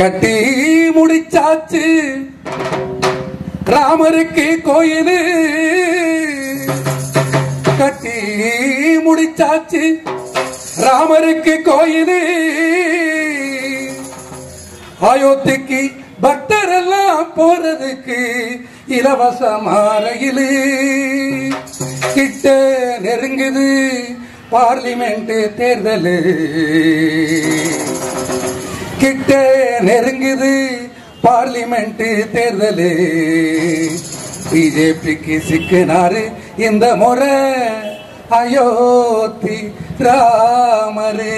கட்டி முடிச்சாச்சு. ராமருக்கு கோயிலு. கட்டி முடிச்சாச்சு. ராமருக்கு கோயிலு. அயோத்திக்கு பக்தர் எல்லாம் போறதுக்கு இலவசமான ரயிலு கிட்ட நெருங்குது பார்லிமெண்ட் தேர்தலு. நெருங்குது பார்லிமெண்ட் தேர்தல். பிஜேபிக்கு சிக்கினாரு இந்த முறை. அயோத்தி ராமரு.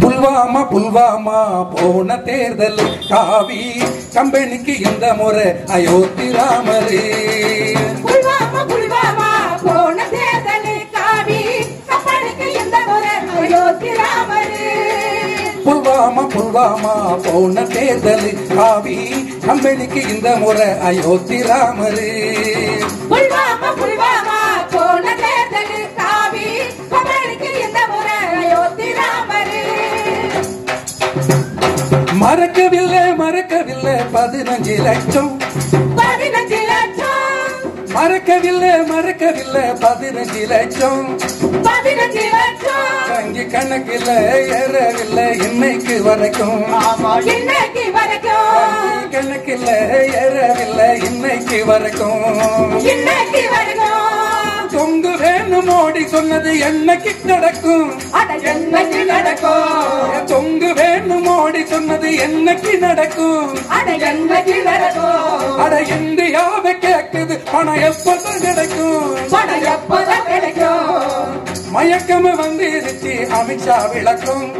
புல்வாமா புல்வாமா போன தேர்தல். காவி கம்பெனிக்கு இந்த முறை. அயோத்தி ராமரு. புல்வாமா புல்வாமா போன தேர்தல் காவி. கம்பெனிக்கு இந்த முறை அயோத்தி ராமரு. புல்வாமா புல்வாமா போன தேர்தலே காவி. கப்பலுக்கு இந்த முறை அயோத்தி ராமரு. மறக்கவில்லை மறக்கவில்லை பதினஞ்சு லட்சம். பதினஞ்சு மறக்கவில்லை மறக்கவில்லை பதினஞ்சு லட்சம். பதினஞ்சு லட்சம். வங்கி கணக்கில் ஏறவில்லை இன்னைக்கு வரைக்கும். இன்னைக்கு வரைக்கும். கணக்கில் ஏறவில்லை இன்னைக்கு வரைக்கும். இன்னைக்கு வரைக்கும். தொங்கு வேணும் மோடி சொன்னது என்னைக்கு நடக்கும்? என்னைக்கு நடக்கும்? தொங்கு வேணும் மோடி சொன்னது என்னைக்கு நடக்கும்? என்னைக்கு நடக்கும்? அட இந்தியாவை கேக்குது பணம் எப்பதான் கிடைக்கும்? பணம் எப்பதான் கிடைக்கும்? மயக்கம் வந்துருச்சு அமித்ஷா விளக்கும்.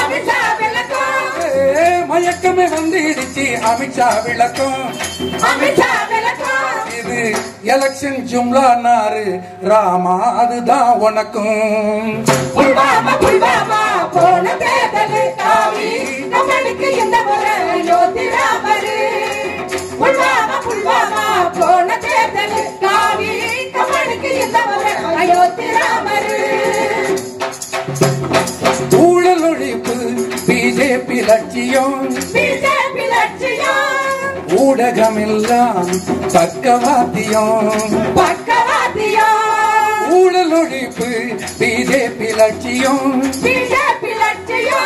அமித்ஷா விளக்கம். மயக்கம் வந்துருச்சு அமித்ஷா விளக்கும். அமித்ஷா விளக்கம். இது எலெக்ஷன் ஜும்லா நாரு ராமா அதுதான் உனக்கும். ஊழல் ஒழிப்பு பிஜேபி லட்சியம். பிஜேபி லட்சியம். ஊடகமெல்லாம் பக்கவாத்தியம். பக்கவாத்தியம். ஊழல் ஒழிப்பு பிஜேபி லட்சியம். பிஜேபி லட்சியம்.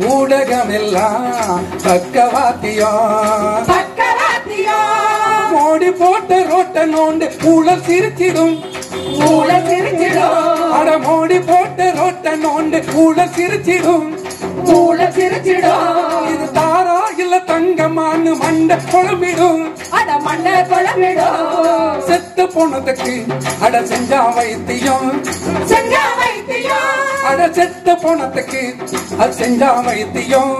ஊடகமெல்லாம் பக்கவாத்தியம். பக்கவாத்தியம். மோடி போட்ட ரோட்ட நோண்டு ஊழல் சிரிச்சிடும். மூல சிரிச்சிடும். அட மோடி போட்ட ரோட்ட நோண்டு ஊழல் சிரிச்சிடும். மூல சிரிச்சிடும். இது தங்கமான்னு மண்ட குழம்பிடும் அட மண்ண குழம்பிடும் செத்து போனதுக்கு அட செஞ்சா வைத்தியம். செஞ்சா வைத்தியம். அட செத்து போனதுக்கு அது செஞ்சா வைத்தியம்.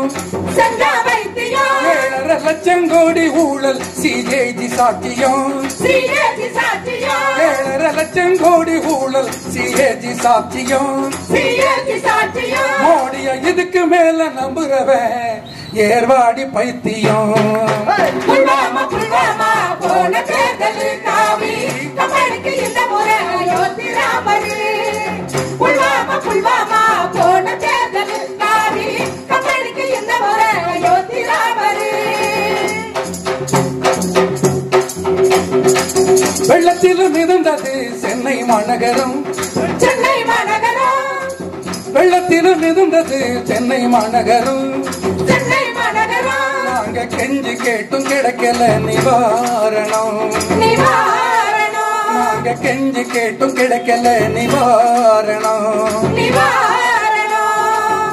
செஞ்சா வைத்தியம். ஏழரை லட்சம் கோடி ஊழல் சிஜேஜி சாட்சியம் ஸ்ரீலேஜி சாட்சியம் ஏழரை லட்சம் கோடி ஊழல் சிஏஜி சாட்சியம் ஸ்ரீலேஜி சாட்சியம் மோடிய இதுக்கு மேல நம்புறவன். ஏர்வாடி பைத்தியம். வெள்ளத்திலும் மிதந்தது சென்னை மாநகரம். சென்னை மாநகரம். வெள்ளத்திலும் மிதந்தது சென்னை மாநகரம். சென்னை மாநகரம் நாங்க கெஞ்சி கேட்டும் கிடைக்கல நிவாரணம். நிவாரணம். நாங்க கெஞ்சி கேட்டும் கிடைக்கல நிவாரணம். நிவாரணம்.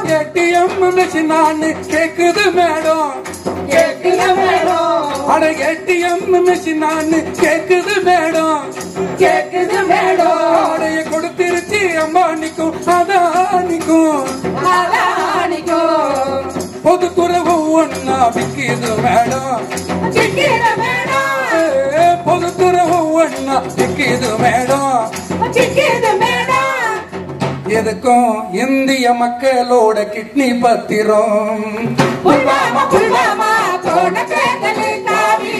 ஏடிஎம் மிஷினான்னு கேக்குது மேடம். கேட்கிற மேடம். அட ஏடிஎம் மிஷினான்னு கேக்குது மேடம். கேட்குது மேடம். ஆடைய கொடுத்திருச்சு அம்பானிக்கும் அதானிக்கும். அதானிக்கும். ஒவ்வொன்னா வேடம் பொதுத்துறவு ஒவ்வொன்னா சிக்கிது மேடம் எதுக்கும் இந்திய மக்களோட கிட்னி பத்திரம். புல்வாமா புல்வாமா போன தேர்தலில் தாவி